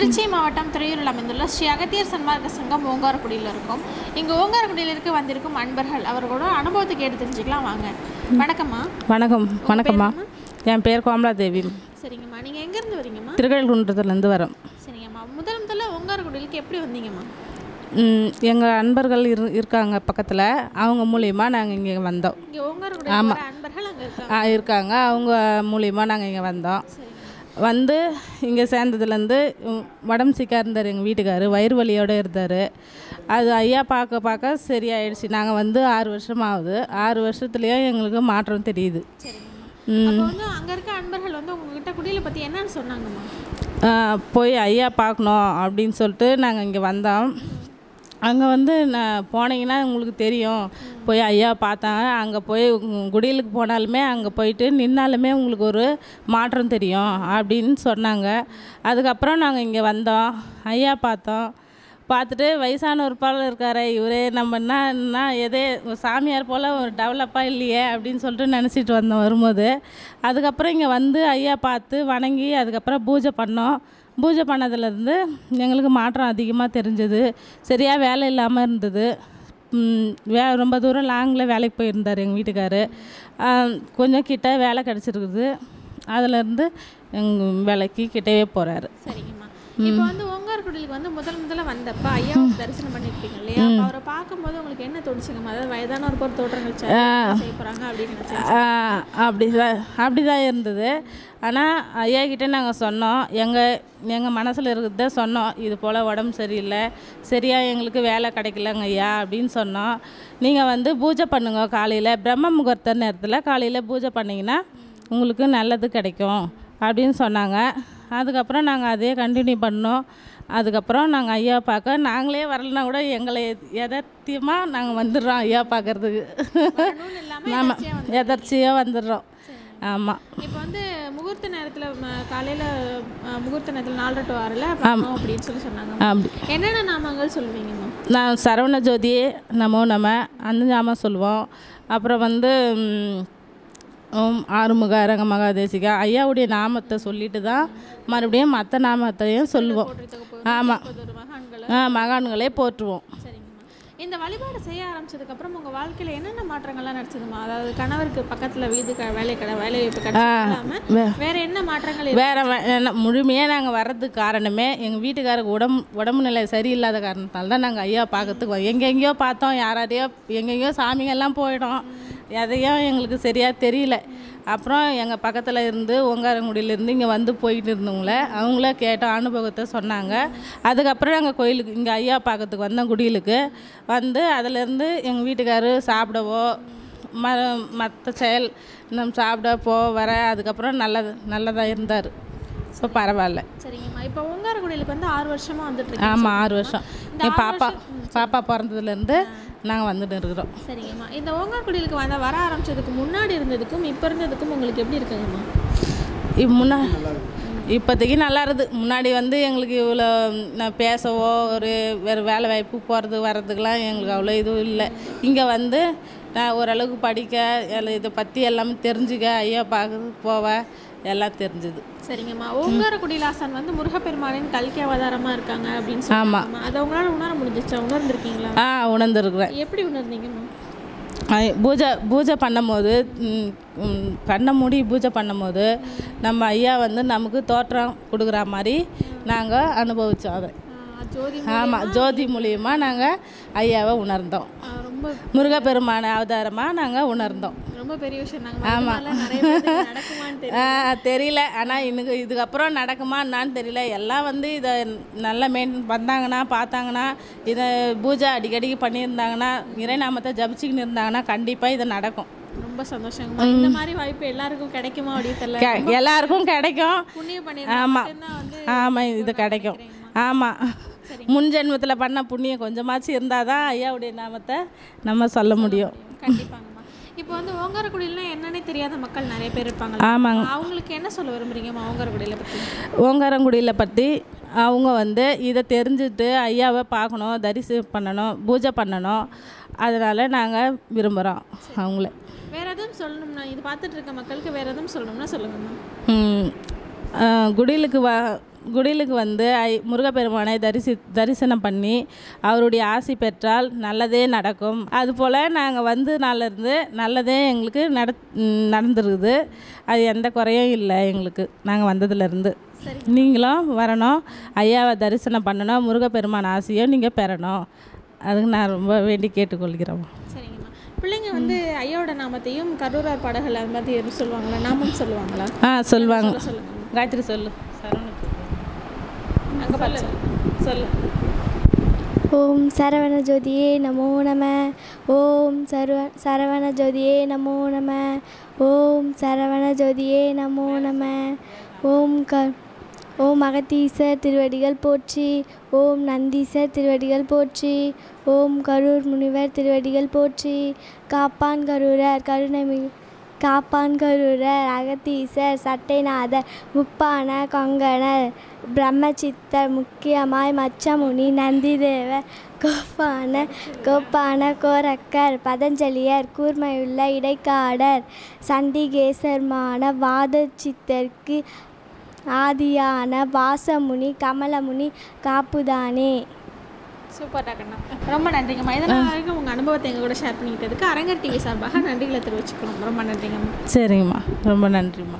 திருச்சி மாவட்டம் துறையூரில் அமைந்துள்ள ஸ்ரீ அகத்தியர் சன்மார்க்க சங்கம் ஓங்காரக்குடியில் இருக்கும். இங்கே ஓங்காரக்குடியிலிருக்கு வந்திருக்கும் அன்பர்கள் அவர்களோட அனுபவத்தை கேட்டு தெரிஞ்சுக்கலாம் வாங்க. வணக்கம்மா. வணக்கம் வணக்கம்மா. என் பேர் கோமலா தேவி சரிங்கம்மா. நீங்கள் எங்கேருந்து வரீங்கம்மா? திருக்கழுக்குன்றத்துலேருந்து வரோம். சரிங்கம்மா. முதல் முதல்ல ஓங்காரக்குடியிலுக்கு எப்படி வந்தீங்கம்மா? எங்கள் அன்பர்கள் இரு இருக்காங்க பக்கத்தில். அவங்க மூலியமா நாங்கள் இங்கே வந்தோம். இங்கே ஓங்காரக்குடியில் வர அன்பர்கள் அங்கே இருக்காங்க. ஆ, இருக்காங்க. அவங்க மூலியமா நாங்கள் இங்கே வந்தோம். வந்து இங்கே சேர்ந்ததுலேருந்து உடம்பு சிக்கா இருந்தார் எங்கள் வீட்டுக்காரு வயிறு வலியோடு இருந்தார். அது ஐயா பார்க்க பார்க்க சரியாயிடுச்சு. நாங்கள் வந்து ஆறு வருஷம் ஆகுது. ஆறு வருஷத்துலேயே எங்களுக்கு மாற்றம் தெரியுது. அங்கே இருக்க அன்பர்கள் வந்து உங்ககிட்ட குடியில பற்றி என்னன்னு சொன்னாங்கம்மா? போய் ஐயா பார்க்கணும் அப்படின்னு சொல்லிட்டு நாங்கள் இங்கே வந்தோம். அங்கே வந்து நான் போனீங்கன்னா உங்களுக்கு தெரியும். போய் ஐயா பார்த்தாங்க அங்கே போய் உங்க குடிலுக்கு போனாலுமே அங்கே போயிட்டு நின்னாலுமே உங்களுக்கு ஒரு மாற்றம் தெரியும் அப்படின்னு சொன்னாங்க. அதுக்கப்புறம் நாங்கள் இங்கே வந்தோம். ஐயா பார்த்தோம். பார்த்துட்டு வயசான ஒரு இருக்காரே இவரே நம்ம என்ன எதே சாமியார் போல் ஒரு டெவலப்பாக இல்லையே அப்படின்னு சொல்லிட்டு நினச்சிட்டு வந்தோம் வரும்போது. அதுக்கப்புறம் இங்கே வந்து ஐயா பார்த்து வணங்கி அதுக்கப்புறம் பூஜை பண்ணோம். பூஜை பண்ணதுலேருந்து எங்களுக்கு மாற்றம் அதிகமாக தெரிஞ்சது. சரியாக வேலை இல்லாமல் இருந்தது. வே ரொம்ப தூரம் லாங்கில் வேலைக்கு போயிருந்தார் எங்கள் வீட்டுக்காரு. ஆ, கொஞ்சம் கிட்ட வேலை கிடச்சிருக்குது. அதுலேருந்து எங்கள் வேலைக்கு கிட்டவே போகிறாரு சரிங்கம்மா. இப்போ வந்து ஓங்காரக்குடியிலுக்கு வந்து முதல் முதல்ல வந்தப்ப ஐயாவை தரிசனம் பண்ணிருப்பீங்க இல்லையா? அவரை பார்க்கும்போது உங்களுக்கு என்ன தோணுச்சுங்கம்மா அதாவது வயதான ஒரு பொருள் தோற்றங்கள் செய்ய போறாங்க அப்படின்னு நினைச்சேன் அப்படி தான் அப்படி தான் இருந்தது. ஆனால் ஐயா கிட்டே நாங்கள் சொன்னோம். எங்கள் எங்கள் மனசில் இருக்கிறத சொன்னோம். இது போல் உடம்பு சரியில்லை. சரியாக எங்களுக்கு வேலை கிடைக்கலங்க ஐயா அப்படின்னு சொன்னோம். நீங்கள் வந்து பூஜை பண்ணுங்க காலையில். பிரம்ம முகூர்த்த நேரத்தில் காலையில் பூஜை பண்ணிங்கன்னா உங்களுக்கு நல்லது கிடைக்கும் அப்படின்னு சொன்னாங்க. அதுக்கப்புறம் நாங்கள் அதே கண்டினியூ பண்ணோம். அதுக்கப்புறம் நாங்கள் ஐயா பார்க்க நாங்களே வரலனா கூட எங்களை எதார்த்தியமாக நாங்கள் வந்துடுறோம் ஐயா பார்க்கறதுக்கு. ஆமாம் எதர்ச்சியாக வந்துடுறோம். ஆமாம் இப்போ வந்து முகூர்த்த நேரத்துல காலையில முகூர்த்த நேரத்துல நாலரை டு ஆறுல பண்ணணும் அப்படின்னு சொல்லி சொன்னாங்க. அப்படி. என்னென்ன நாமங்கள் சொல்லுவீங்கம்மா நான் சரவண ஜோதி நமோ நம அந்த ஞாபகம் சொல்லுவோம். அப்புறம் வந்து ஓம் ஆறுமுக அரங்க மகாதேசிகா. ஐயாவுடைய நாமத்தை சொல்லிட்டு தான் மறுபடியும் மற்ற நாமத்தையும் சொல்லுவோம். ஆமாம் ஆ மகான்களே போற்றுவோம். இந்த வழிபாடு செய்ய ஆரம்பிச்சதுக்கு அப்புறம் உங்க வாழ்க்கையில என்னென்ன மாற்றங்கள்லாம் நடச்சதுமா அதாவது கணவருக்கு பக்கத்துல வீடு க- வேலை கடை வேலை வாய்ப்பு கிடைச்சாம வேற என்ன மாற்றங்கள்? வேற என்ன முழுமையாக நாங்கள் வர்றதுக்கு காரணமே எங்கள் வீட்டுக்காரருக்கு உடம்பு உடம்பு நிலை சரியில்லாத காரணத்தால் தான் நாங்கள் ஐயா பார்க்கறதுக்கு எங்கெங்கேயோ பார்த்தோம் யாராரையோ எங்கெங்கேயோ சாமிங்கெல்லாம் போயிட்டோம் எதையும் எங்களுக்கு சரியாக தெரியல. அப்புறம் எங்கள் பக்கத்தில் இருந்து ஓங்காரங்குடியிலேருந்து இங்கே வந்து போயிட்டு இருந்தவங்கள அவங்கள கேட்ட அனுபவத்தை சொன்னாங்க. அதுக்கப்புறம் நாங்கள் கோயிலுக்கு இங்கே ஐயா பார்க்கறதுக்கு வந்தோம் குடியிலுக்கு. வந்து அதிலேருந்து எங்கள் வீட்டுக்காரர் சாப்பிடவோ ம மற்ற செயல் நம்ம சாப்பிட போ வர அதுக்கப்புறம் நல்லது நல்லதாக இருந்தார். ஸோ பரவாயில்ல. சரிங்க. இப்போ ஓங்காரக்குடியிலுக்கு வந்து ஆறு வருஷமா வந்துட்டு ஆமாம் ஆறு வருஷம். என் பாப்பா பாப்பா பிறந்ததுலேருந்து நாங்கள் வந்துட்டு இருக்கிறோம். சரிங்கம்மா. இந்த ஓங்காரக்குடியிலுக்கு வந்த வர ஆரம்பிச்சதுக்கு முன்னாடி இருந்ததுக்கும் இப்போ இருந்ததுக்கும் உங்களுக்கு எப்படி இருக்குங்கம்மா? இப்போ முன்னா இப்போதைக்கு நல்லா இருக்குது. முன்னாடி வந்து எங்களுக்கு இவ்வளோ நான் பேசவோ ஒரு வேறு வேலை வாய்ப்பு போகிறது வர்றதுக்கெலாம் எங்களுக்கு அவ்வளோ இதுவும் இல்லை. இங்கே வந்து நான் ஓரளவுக்கு படிக்க எல்லாம் இதை பற்றி எல்லாமே தெரிஞ்சுக்க ஐயா பார்க்க போவ எல்லாம் தெரிஞ்சுது. சரிங்கம்மா. ஓங்காரக்குடியில் ஆசான் வந்து முருகப்பெருமானின் கல்கி அவதாரமா இருக்காங்க அப்படின்னு ஆமா. சொன்னாங்கம்மா அதை உங்களால உணர முடிஞ்சிச்சா? உணர்ந்திருக்கீங்களா? ஆ உணர்ந்துருக்குறேன். எப்படி உணர்ந்தீங்கம்மா? பூஜை பூஜை பண்ணும்போது கண்ணை மூடி பூஜை பண்ணும்போது நம்ம ஐயா வந்து நமக்கு தோற்றம் கொடுக்குற மாதிரி நாங்கள் அனுபவித்தோம் அதை. ஆமாம் ஜோதி மூலியமாக நாங்கள் ஐயாவை உணர்ந்தோம். ரொம்ப முருகப்பெருமான அவதாரமாக நாங்கள் உணர்ந்தோம். ரொம்ப பெரிய விஷயம். நடக்குமான்னு தெரியல. ஆனால் இன்னுக்கு இதுக்கப்புறம் நடக்குமா என்னான்னு தெரியல. எல்லாம் வந்து இதை நல்லா மெயின்டைன் பண்ணாங்கன்னா பார்த்தாங்கன்னா இதை பூஜை அடிக்கடிக்கு பண்ணியிருந்தாங்கன்னா இறைநாமத்தை ஜபிச்சுக்கின்னு இருந்தாங்கன்னா கண்டிப்பாக இது நடக்கும். ரொம்ப சந்தோஷங்கம்மா. இந்த மாதிரி வாய்ப்பு எல்லாருக்கும் கிடைக்குமா அப்படின்னு தெரியல. எல்லாருக்கும் கிடைக்கும். புண்ணியம் பண்ணி ஆமாம் ஆமாம் இது கிடைக்கும். ஆமாம் முன் ஜென்மத்தில் பண்ண புண்ணியம் கொஞ்சமாச்சும் இருந்தால் தான் ஐயாவுடைய நாமத்தை நம்ம சொல்ல முடியும். கண்டிப்பாங்கம்மா. இப்போ வந்து ஓங்காரக்குடியில்னா என்னன்னே தெரியாத மக்கள் நிறைய பேர் இருப்பாங்க ஆமாங்க. அவங்களுக்கு என்ன சொல்ல விரும்புறீங்கம்மா ஓங்காரக்குடியில பற்றி ஓங்காரங்குடியில் பற்றி அவங்க வந்து இதை தெரிஞ்சுட்டு ஐயாவை பார்க்கணும் தரிசனம் பண்ணணும் பூஜை பண்ணணும். அதனால் நாங்கள் விரும்புகிறோம் அவங்கள. வேற எதுவும் சொல்லணும்னா இது பார்த்துட்டு இருக்க மக்களுக்கு வேற எதுவும் சொல்லணும்னா சொல்லுங்கம்மா. குடிலுக்கு வ குடிலுக்கு வந்து ஐ முருகப்பெருமானை தரிசி தரிசனம் பண்ணி அவருடைய ஆசி பெற்றால் நல்லதே நடக்கும். அதுபோல் நாங்கள் வந்து நாளிலிருந்து நல்லதே எங்களுக்கு நட நடந்துருக்குது அது எந்த குறையும் இல்லை எங்களுக்கு. நாங்கள் வந்ததுலேருந்து. நீங்களும் வரணும். ஐயாவை தரிசனம் பண்ணணும். முருகப்பெருமான் ஆசையும் நீங்கள் பெறணும். அதுக்கு நான் ரொம்ப வேண்டி கேட்டுக்கொள்கிறேன் சரிங்கம்மா. பிள்ளைங்க வந்து ஐயாவோட நாமத்தையும் கரூரார் பாடல்கள் அது மாதிரி எதுவும் சொல்லுவாங்களா? நாமம் சொல்லுவாங்களா? ஆ சொல்லுவாங்க. காயத்ரி சொல்லு. சரவணுக்கு. அங்கே பார்த்து சொல்லு. ஓம் சரவண ஜோதியே நமோ நம. ஓம் சரவ சரவண ஜோதியே நமோ நம. ஓம் சரவண ஜோதியே நமோ நம. ஓம் க ஓம் அகத்தீசர் திருவடிகள் போற்றி. ஓம் நந்தீசர் திருவடிகள் போற்றி. ஓம் கரூர் முனிவர் திருவடிகள் போற்றி. காப்பான் கரூரர் கருணை மிகு அகத்தீசர் சட்டைநாதர் முப்பான கொங்கணர் பிரம்மச்சித்தர் முக்கியமாய் மச்சமுனி நந்திதேவர் கோப்பான கோப்பான கோரக்கர் பதஞ்சலியர் கூர்மையுள்ள இடைக்காடர் சண்டிகேசர்மான வாதச்சித்தர்க்கு ஆதியான வாசமுனி கமலமுனி காப்புதானே? சூப்பர் டாக்கண்ணா ரொம்ப நன்றிங்கம்மா இதனால் வரைக்கும் உங்கள் அனுபவத்தை எங்கள் கூட ஷேர் பண்ணிக்கிட்டதுக்கு அரங்கர் டிவி சார்பாக நன்றிகளை தெரிவிச்சுக்கிறோம். ரொம்ப நன்றிங்கம்மா சரிங்கம்மா. ரொம்ப நன்றிம்மா.